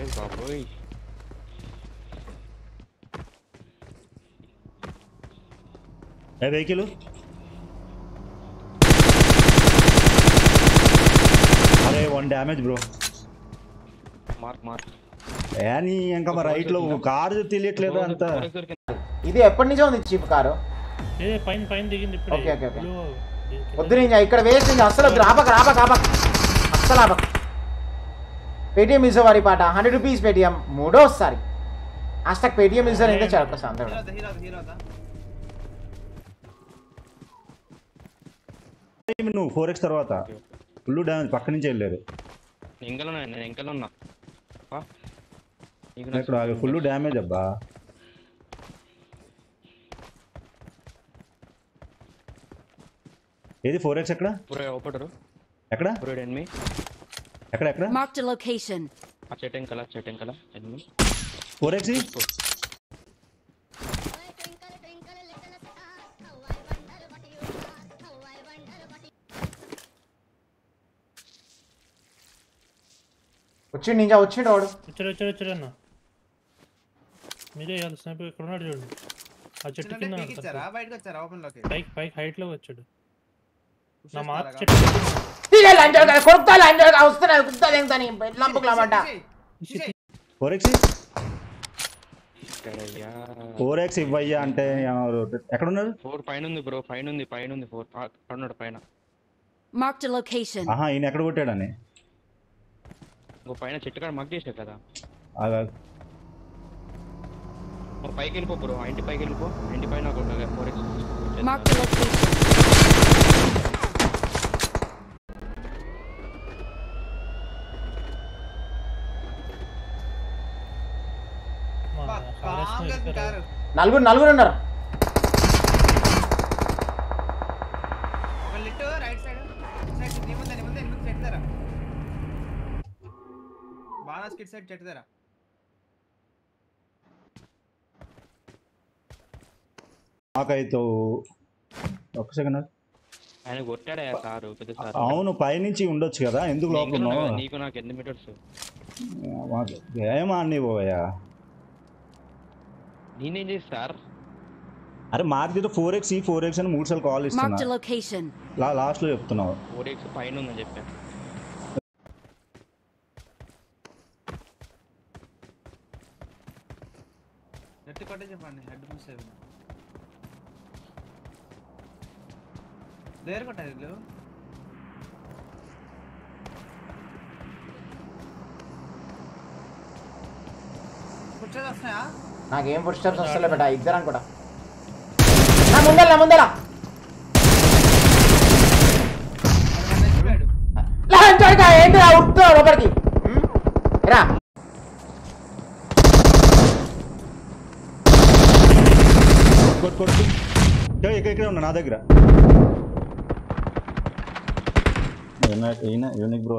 ఏ బాబోయ్ ఏ వెహికల్ అరే one damage bro mark mark ఏ నీ ఇంకా మా రైట్లో కారు తెలియట్లేదు అంత ఇది ఎప్పటి నుంచో ఉంది చీప్ కారు ఏ పైన పైన దిగింది ఇప్పుడు ఓకే, ఓకే, ఓకే. వద్దు నేను ఇక్కడ అస్సలు వద్దు ఆపక ఆపక ఆపక అస్సలు ఆపక. పేటిఎం ఇస్ వారి పాట హండ్రెడ్ రూపీస్ పేటిఎం మూడోసారి. హాస్టాగ్ పేటిఎం ఇస్ ఇంకా చాలా హీరో నువ్వు ఫోర్ ఎక్స్ తర్వాత. ఫుల్ డ్యామేజ్ పక్క నుంచి వెళ్ళారు. ఎంకలో నేను ఎంకలో ఉన్నా. ఇక్కడ ఫుల్ డ్యామేజ్ అబ్బా. ఏది ఫోర్ ఎక్స్ ఎక్కడ? ఎక్కడ? పురే ఎన్మి. ఎక్కడ ఎక్కడ? Marked a location. ఆ చెట్టు ఎంకల చెట్టు ఎంకల ఎన్మి ఫోర్ ఎక్స్ వచ్చిండు నింజా వచ్చిండు వాడు. వచ్చాడు వచ్చాడు వచ్చాడు అన్న. మీరే ఇవాళ స్నైపర్ ఇక్కడ ఉన్నాడు చూడండి. ఆ చెట్టు కింద పీక్ ఇచ్చారా బయటకు వచ్చారా? ఓపెన్లోకి. పైకి పైకి హైట్లో వచ్చాడు. నా Push మాట చేస్తారా? చెట్టు కింద. తీలే లంచం కదా కొడుతా లంచం కదా వస్తున్నాయి కుత్తా చెట్టు ఫోర్ ఎక్స్ ఫోర్ ఎక్స్ ఇవ్వయ్యా అంటే ఎక్కడ ఉన్నారు ఫోర్ పైన ఉంది బ్రో పైన ఉంది పైన ఉంది ఫోర్. అక్కడ ఉన్నాడు పైన. Marked a location. ఆహా ఈయన ఎక్కడ కొట్టాడని? ఇంకో పైన చెట్టు కాడ మగ్ చేసావు కదా. ఆగా. నువ్వు పైకి వెళ్ళిపో బ్రో ఆ ఇంటి పైకి వెళ్ళిపో. ఇంటి పైన ఒక ఫోర్ Marked నలుగురు నలుగురు ఉన్నారు సైడ్. చెట్టు దగ్గర నాకైతే ఒక సెకండ్ ఆయన కొట్టాడా సారు పెద్ద సార్ అవును పైనుంచి ఉండొచ్చు కదా ఎందుకు లోపల నీకు నాకు ఎన్ని మీటర్స్? ఏమా అన్నీ పోయా నేనేం చేసి సార్ అరే మార్కెట్ ఫోర్ ఎక్స్ ఈ ఫోర్ ఎక్స్ అని మూడు సార్లు కాల్ Marked ఇస్తున్నా a location. లా లాస్ట్ లో చెప్తున్నావు ఫోర్ ఎక్స్ పైన ఉందని చెప్పా నెట్ కొట్టే చెప్పండి హెడ్ మిస్ అయింది దగ్గర కొట్టారు వీళ్ళు కూర్చొని వస్తున్నాయా నాకేం ఫుడ్ స్టెప్స్ వస్తలే బేట ఇద్దరు అనుకుంటా నా ముందర నా ముందర. వాడు నన్ను ఎక్కిపోయాడు. లంచం ఏంటి లోపలికి? రా. ఇక్కడ ఇక్కడ ఇక్కడ ఉన్నా నా దగ్గర. Unique bro.